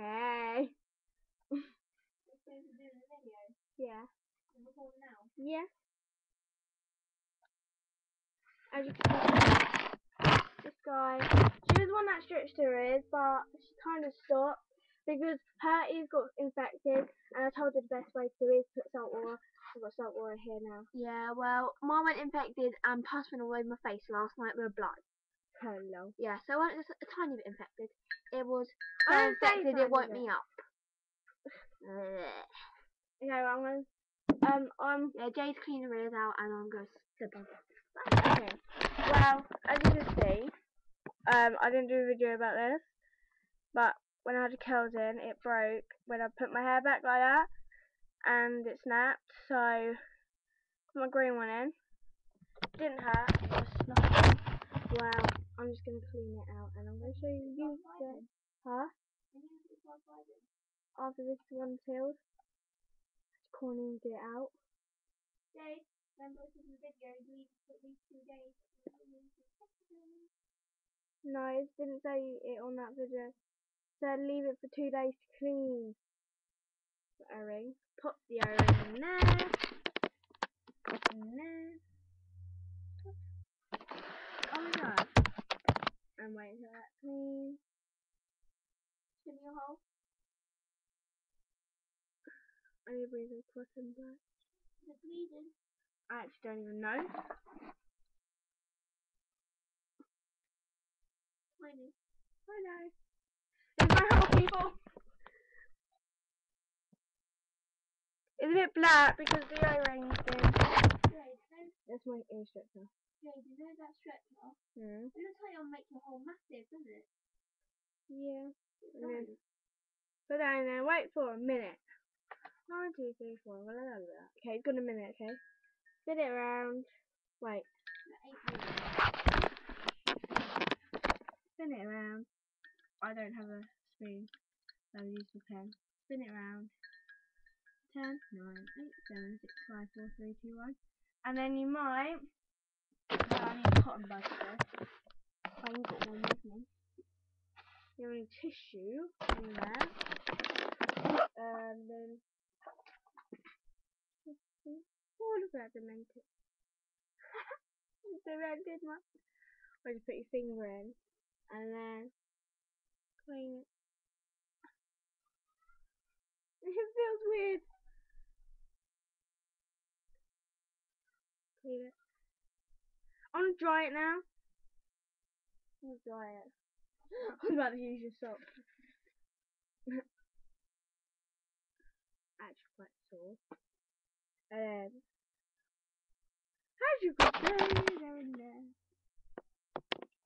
Hey. yeah. Yeah. As you can see, this guy, she was the one that stretched her ears, but she kind of stopped because her ears got infected, and I told her the best way to do is put salt water. I've got salt water here now. Yeah, well, mine went infected and pus went all over my face last night with a blood. Hello. Yeah, so I just a tiny bit infected. It was so I infected it woke me up. Okay, well, I'm gonna. Um, um, yeah, Jay's cleaning her ears out and I'm going to slip on. okay. Well, as you can see, um, I didn't do a video about this, but when I had the curls in, it broke when I put my hair back like that, and it snapped, so put my green one in. Didn't hurt, nothing. Well, I'm just gonna clean it out, and I'm gonna show you you the, huh? After this one's healed, just corner and get it out. Jay, remember this is a video, we put these two days. No, it didn't say it on that video. Said leave it for two days to clean. The O-ring. Pop the O-ring in there. Pop in there. Oh my god. And wait until that clean. Spin your hole. I need to bring some cotton back. Is it bleeding? I actually don't even know. I know. It's my whole people. It's a bit black because the O-ring's been. Jay, do you know, That's my ear stretcher. Jay, do you know that stretcher? Hmm. It looks like it'll make your hole massive, doesn't it? Yeah. And then put that in there. Wait for a minute. One, two, three, four. Blah, blah, blah. Okay, it's got a minute. Okay. Spin it around. Wait. That ain't really. Spin it around. I don't have a spoon. So I'll use the pen. Spin it around. 10, 9, 8, 7, 6, 5, 4, 3, 2, 1. And then you might. Oh, I need a cotton bud for this. I ain't got one with me. You need tissue in there. And then. Oh, look at that demented. demented one. Or just put your finger in. And then. Clean it. It feels weird. Clean it. I'm gonna dry it now. I'm gonna dry it. I'm about to use your sock. Actually quite sore. Then as you can see, they're in there.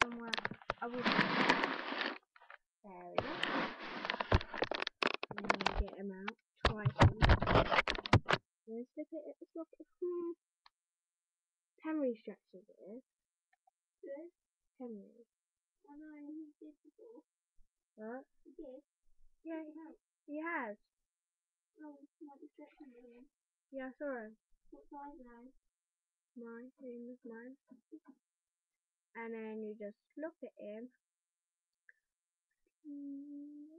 Somewhere. I will There we go. And then get them out. Try some. Then slip it at the socket. Hmm. Henry stretches it is. Henry. Know, he did before. What? He did. Yeah, it he has. Oh, might be stretching again. Yeah, I saw him. What size now? Mine, same as mine. And then you just it in. Mm.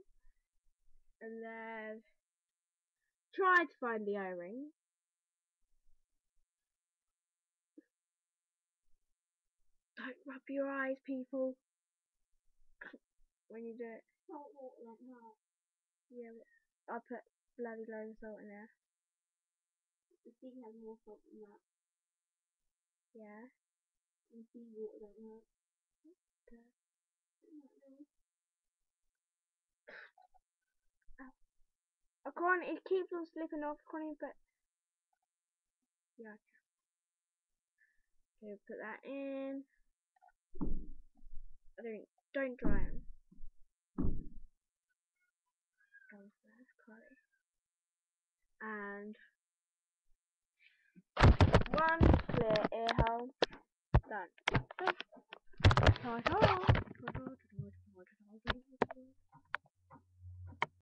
And then try to find the O-ring. Don't rub your eyes, people. When you do it. Salt water like that. Yeah, I put bloody loads of salt in there. The sea has more salt than that. Yeah. And sea water. Okay. That? I can't, it keeps on slipping off, can't even put... Yeah, Okay, put that in. I don't, don't dry them. Go first, Chloe. And... One